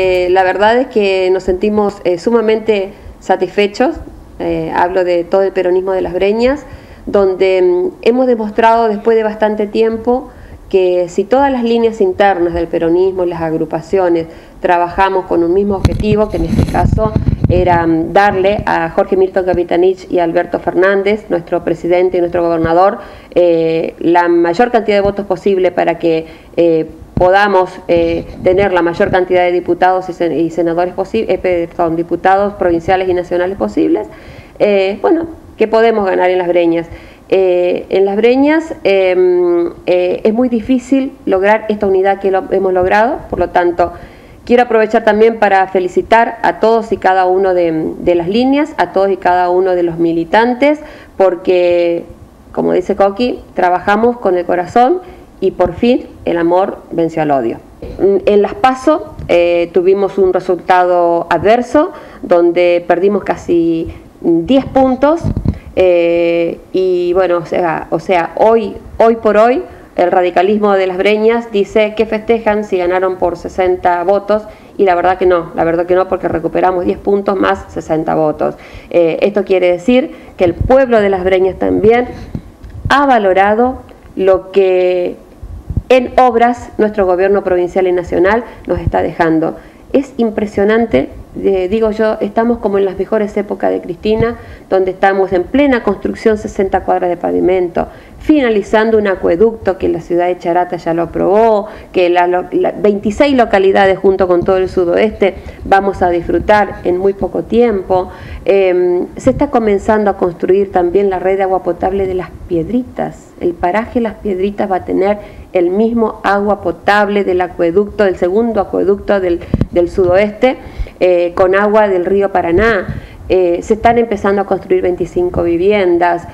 Eh, la verdad es que nos sentimos eh, sumamente satisfechos, eh, hablo de todo el peronismo de las Breñas, donde mm, hemos demostrado después de bastante tiempo que si todas las líneas internas del peronismo las agrupaciones trabajamos con un mismo objetivo, que en este caso era mm, darle a Jorge Milton Capitanich y Alberto Fernández, nuestro presidente y nuestro gobernador, la mayor cantidad de votos posible para que podamos eh, tener la mayor cantidad de diputados y, senadores posibles, eh, diputados provinciales y nacionales posibles, eh, bueno, que podemos ganar en las breñas. en las breñas em, es muy difícil lograr esta unidad que hemos logrado, por lo tanto, quiero aprovechar también para felicitar a todos y cada uno de las líneas, a todos y cada uno de los militantes, porque, como dice Coqui, trabajamos con el corazón y por fin el amor venció al odio. En las PASO eh, tuvimos un resultado adverso donde perdimos casi 10 puntos eh, y bueno, o sea, o sea hoy, hoy por hoy el radicalismo de las breñas dice que festejan si ganaron por 60 votos y la verdad que no, la verdad que no porque recuperamos 10 puntos más 60 votos. Eh, esto quiere decir que el pueblo de las breñas también ha valorado lo que en obras nuestro gobierno provincial y nacional nos está dejando. Es impresionante, digo yo, estamos como en las mejores épocas de Cristina, donde estamos en plena construcción 60 cuadras de pavimento, finalizando un acueducto que la ciudad de Charata ya lo aprobó, que las 26 localidades junto con todo el sudoeste vamos a disfrutar en muy poco tiempo. Em, se está comenzando a construir también la red de agua potable de las piedritas. El paraje Las Piedritas va a tener el mismo agua potable del acueducto, del segundo acueducto del, sudoeste, eh, con agua del río Paraná. Eh, se están empezando a construir 25 viviendas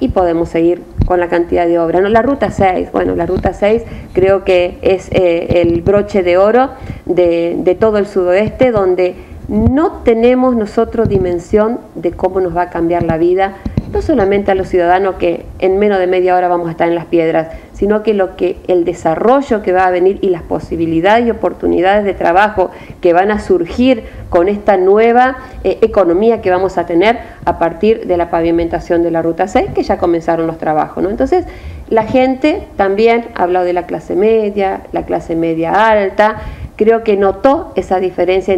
y podemos seguir con la cantidad de obra. ¿no? La ruta 6, bueno, la ruta 6 creo que es eh, el broche de oro de, de todo el sudoeste, donde no tenemos nosotros dimensión de cómo nos va a cambiar la vida no solamente a los ciudadanos que en menos de media hora vamos a estar en las piedras, sino que lo que el desarrollo que va a venir y las posibilidades y oportunidades de trabajo que van a surgir con esta nueva eh, economía que vamos a tener a partir de la pavimentación de la ruta 6, que ya comenzaron los trabajos, ¿no? Entonces, la gente también ha hablado de la clase media, la clase media alta, creo que notó esa diferencia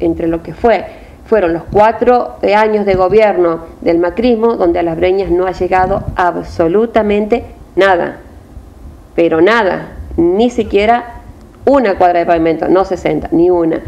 entre lo que fue fueron los cuatro años de gobierno del macrismo donde a las breñas no ha llegado absolutamente nada, pero nada, ni siquiera una cuadra de pavimento, no 60, ni una.